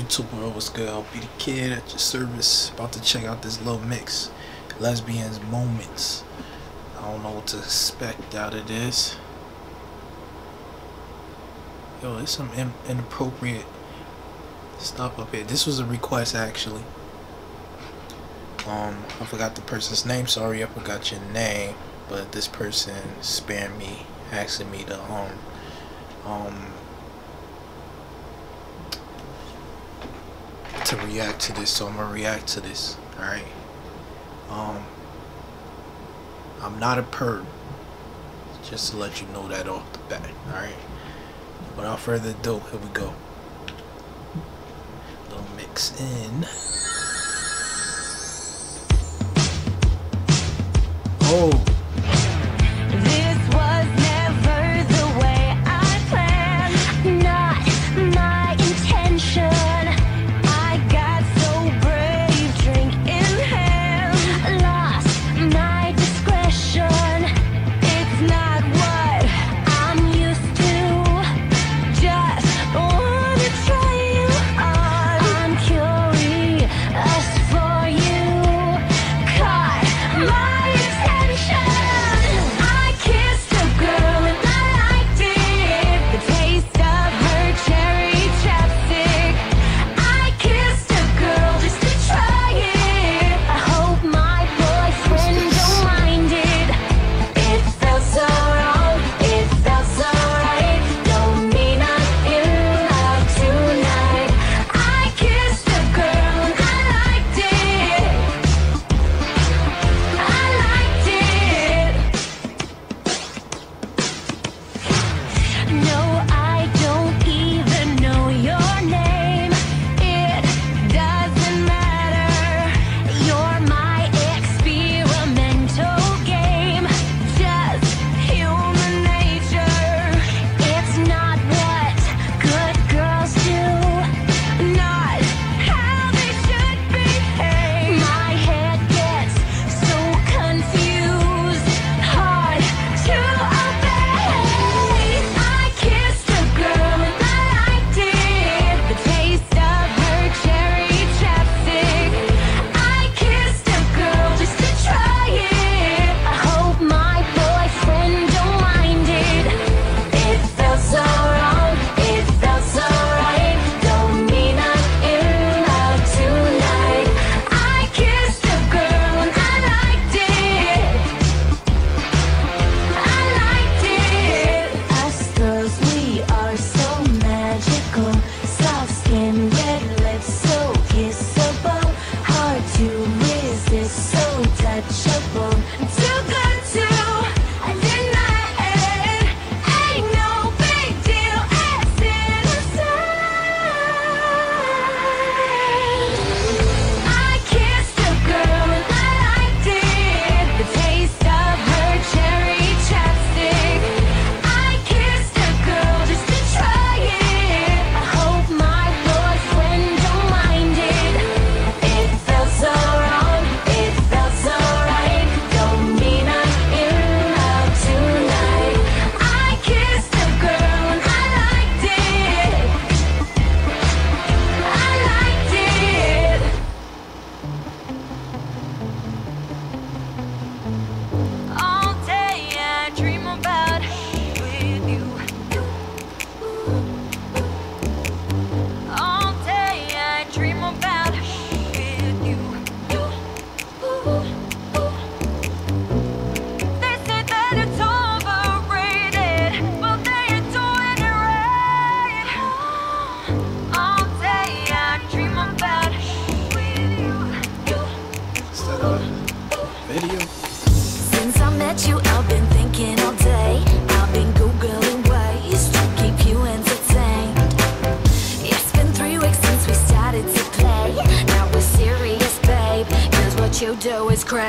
YouTube world, what's good? LB the kid at your service. About to check out this little mix. Lesbians Moments. I don't know what to expect out of this. Yo, there's some in inappropriate stuff up here. This was a request actually. Um, I forgot the person's name. Sorry, I forgot your name. But this person spared me, asking me to um um to react to this, so I'm gonna react to this. All right. Um, I'm not a perv. Just to let you know that off the bat. All right. Without further ado, here we go. Little mix in. Oh. You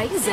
is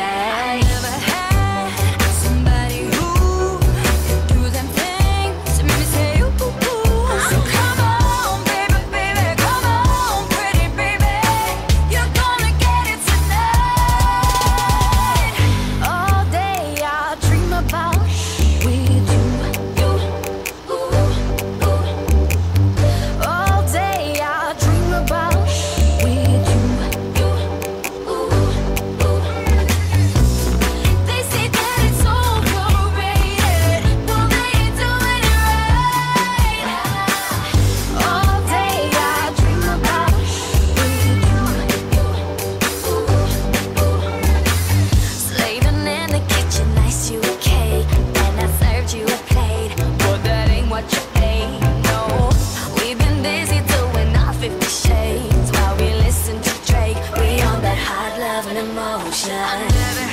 love and emotion.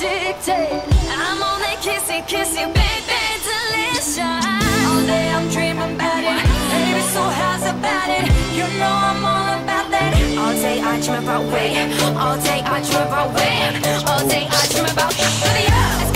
addicted. I'm on that kissy, kissy, baby, delicious. All day I'm dreaming about it. Baby, so how's about it? You know I'm all about that. All day I dream about weight. All day I dream about weight. All day I dream about. Goodie,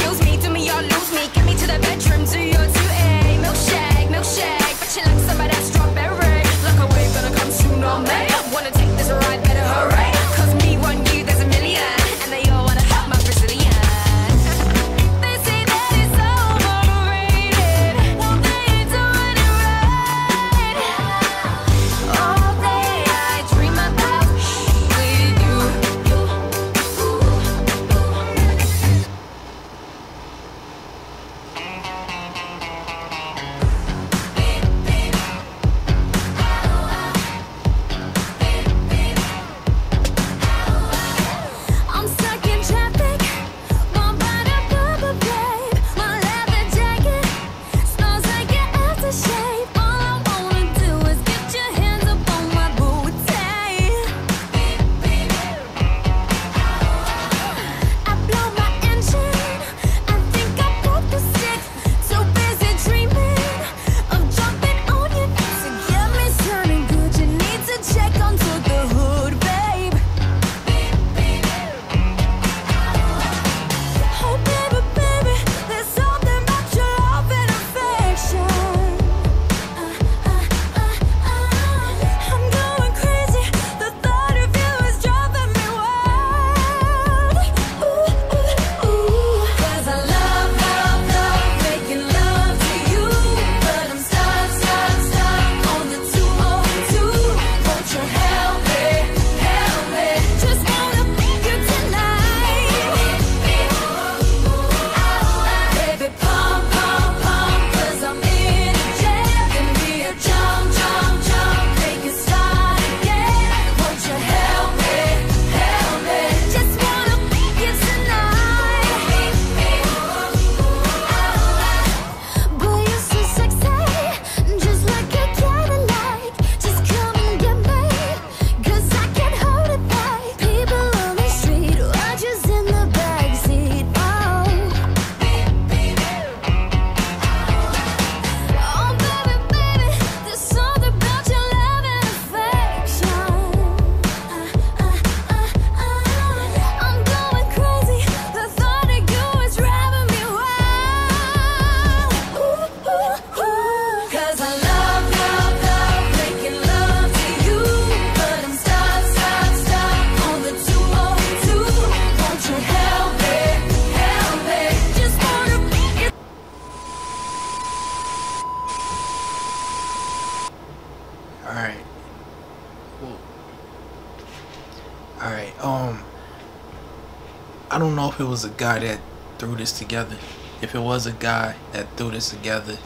don't know if it was a guy that threw this together. If it was a guy that threw this together,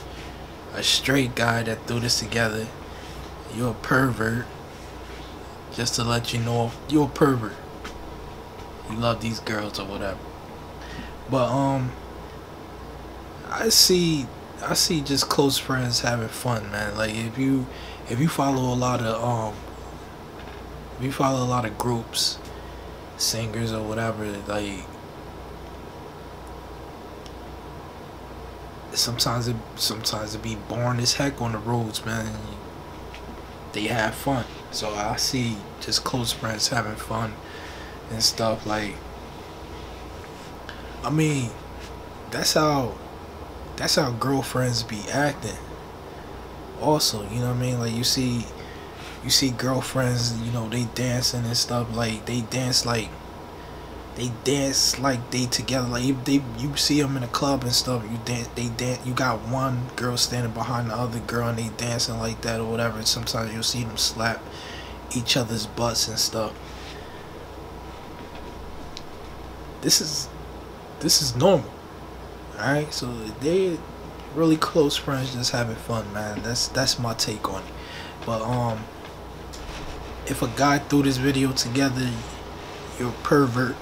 a straight guy that threw this together, you're a pervert. Just to let you know, you're a pervert. You love these girls or whatever. But um, I see, I see just close friends having fun, man. Like if you, if you follow a lot of um, if you follow a lot of groups singers or whatever, like sometimes it sometimes it be boring as heck on the roads, man. They have fun. So I see just close friends having fun and stuff like I mean, that's how that's how girlfriends be acting. Also, you know what I mean? Like you see you see girlfriends, you know, they dancing and stuff like they dance like they dance like they together like they you see them in a club and stuff you dance they dance you got one girl standing behind the other girl and they dancing like that or whatever And sometimes you'll see them slap each other's butts and stuff. This is this is normal all right so they really close friends just having fun man. That's that's my take on it. But um if a guy threw this video together you're a pervert.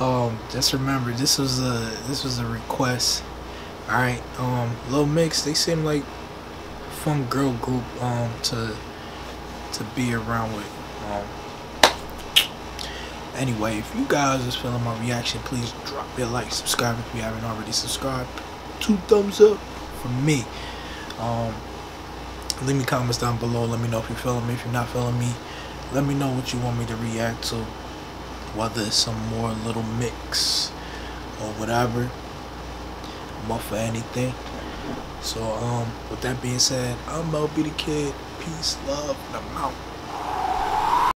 Um just remember this was a this was a request. All right um Little Mix they seem like a fun girl group um to to be around with um. Anyway if you guys is feeling my reaction please drop your like subscribe if you haven't already subscribed. Two thumbs up for me. Um leave me comments down below let me know if you're feeling me if you're not feeling me let me know what you want me to react to whether it's some more little mix or whatever. I'm up for anything. So um with that being said, I'm LB the Kid. Peace, love, and I'm out.